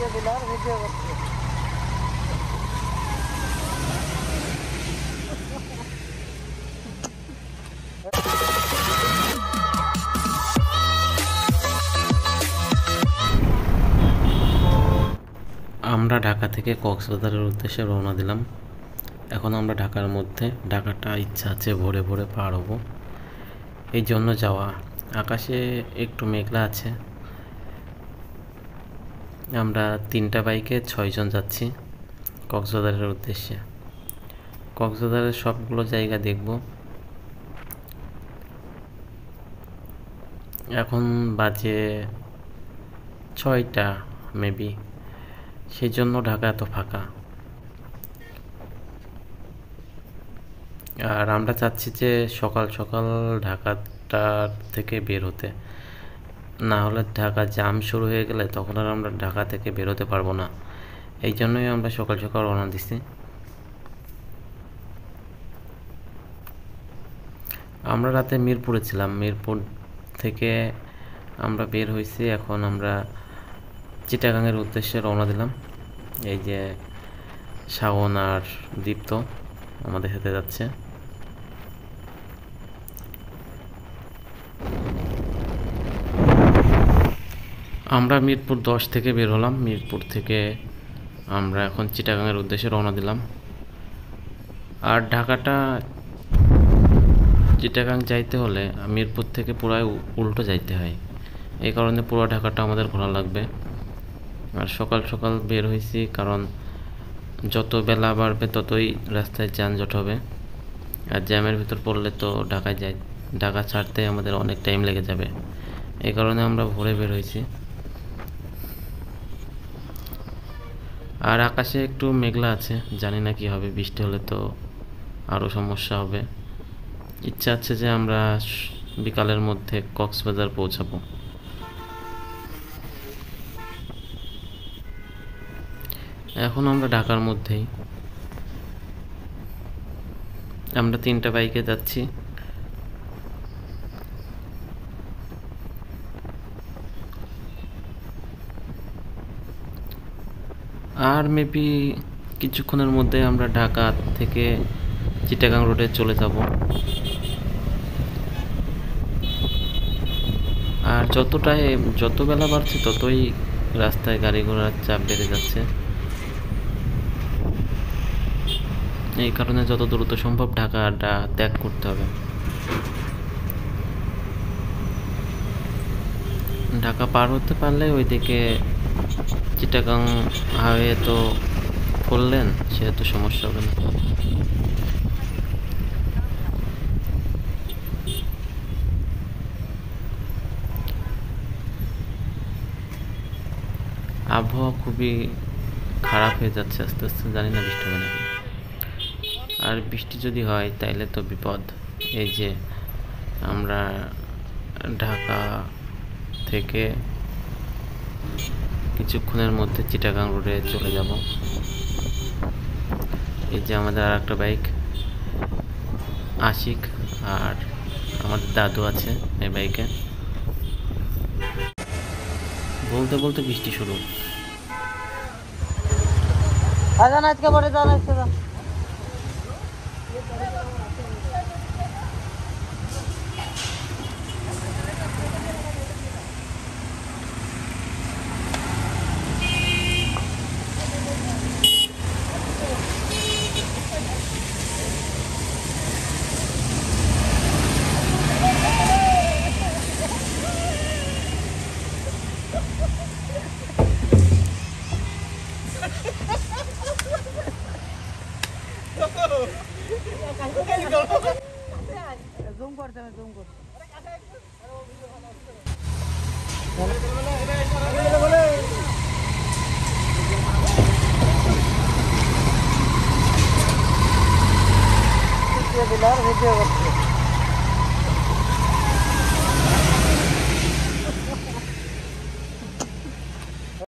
Video আমরা ঢাকা থেকে কক্সবাজারের উদ্দেশ্যে রওনা দিলাম। এখন আমরা ঢাকার মধ্যে, ঢাকাটা ইচ্ছা আছে ভোরে ভোরে পার হব। এই জন্য যাওয়া। আকাশে একটু মেঘলা আছে। আমরা তিনটা বাইকে ছয়জন যাচ্ছি কক্সবাজারের উদ্দেশ্যে। কক্সবাজারের সবগুলো জায়গা দেখব। এখন বাজে ছয়টা মেবি সেই জন্য ঢাকা এত ফাঁকা। আর আমরা চাচ্ছি যে সকাল সকাল ঢাকাটার থেকে বের হতে। না হলে ঢাকা জাম শুরু হয়ে গেলে তখন আর আমরা ঢাকা থেকে বেরোতে পারব না। এই জন্যই আমরা সকাল সকাল রওনা দিছি। আমরা রাতে মিরপুরে ছিলাম। মিরপুর থেকে আমরা বের হয়েছি। এখন আমরা চিটাগাংয়ের উদ্দেশ্যে রওনা দিলাম। এই যে শাওন আর দীপ্ত আমাদের সাথে যাচ্ছে। আমরা মিরপুর দশ থেকে বের হলাম। মিরপুর থেকে আমরা এখন চিটাগাংয়ের উদ্দেশ্যে রওনা দিলাম। আর ঢাকাটা চিটাগাং যাইতে হলে মিরপুর থেকে পুরাই উল্টো যাইতে হয়। এই কারণে পুরো ঢাকাটা আমাদের ঘোরা লাগবে। আর সকাল সকাল বের হয়েছি কারণ যত বেলা বাড়বে ততই রাস্তায় যানজট হবে। আর জ্যামের ভিতর পড়লে তো ঢাকায় যাই ঢাকা ছাড়তে আমাদের অনেক টাইম লেগে যাবে। এই কারণে আমরা ভোরে বের হয়েছি আর আকাশে একটু মেঘলা আছে, জানি না কি হবে, বৃষ্টি হলে তো আরও সমস্যা হবে। ইচ্ছা আছে যে আমরা বিকালের মধ্যে কক্সবাজার পৌঁছাবো। এখন আমরা ঢাকার মধ্যেই। আমরা তিনটা বাইকে যাচ্ছি। আর মেবি কিছুক্ষণের মধ্যে আমরা ঢাকা থেকে চিটাগাং রোডে চলে যাব। আর যতটাই, যত বেলা বাড়ছে ততই রাস্তায় গাড়ি ঘোড়ার চাপ বেড়ে যাচ্ছে। এই কারণে যত দ্রুত সম্ভব ঢাকাটা ত্যাগ করতে হবে। ঢাকা পার হতে পারলে ওইদিকে চিটাগাং হাইওয়ে তো করলেন, সেহেতু সমস্যা হবে না। আবহাওয়া খুবই খারাপ হয়ে যাচ্ছে আস্তে আস্তে, জানি না বৃষ্টি হবে নাকি। আর বৃষ্টি যদি হয়, তাইলে তো বিপদ। এই যে আমরা ঢাকা থেকে কিছুক্ষণের মধ্যে চিটাগাং রোডে চলে যাব। এই যে আমাদের আর একটা বাইক, আশিক আর আমাদের দাদু আছে এই বাইকে। বলতে বলতে বৃষ্টি শুরু। আজকে পরে যান যান জুম করতে হবে